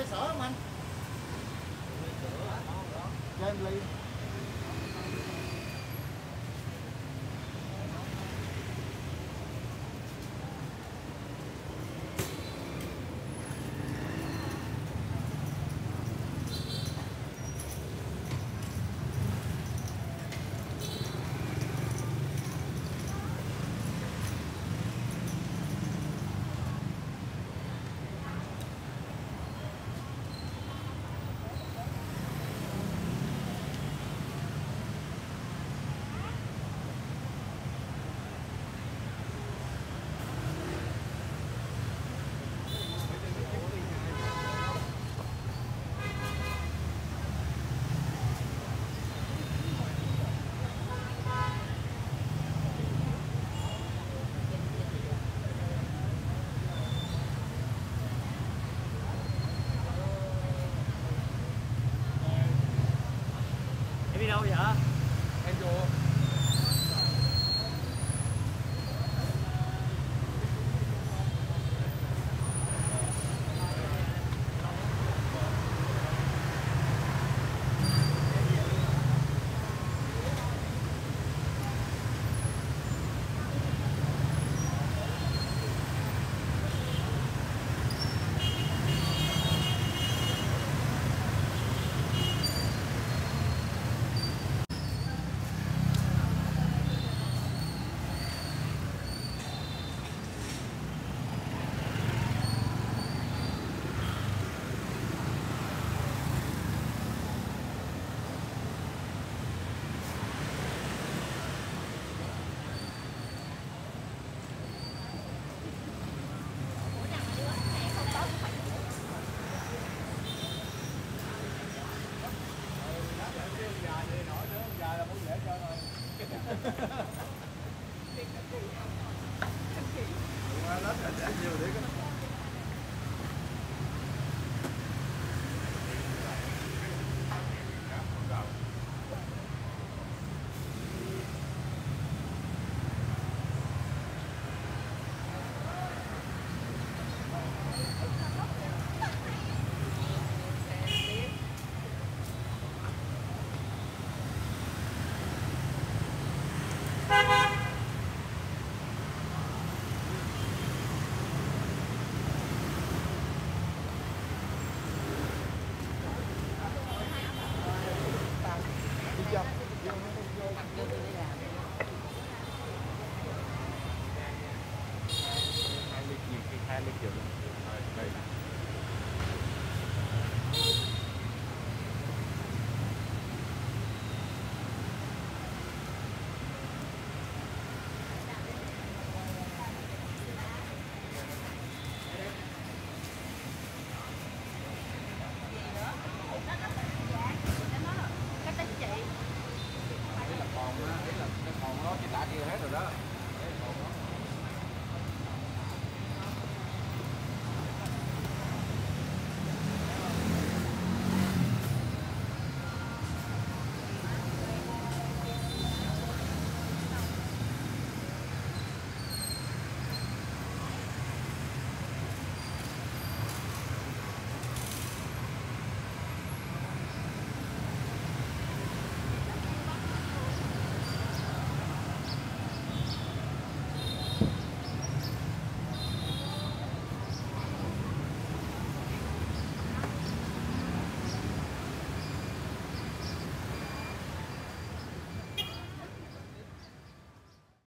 là sữa không anh? Cho em ly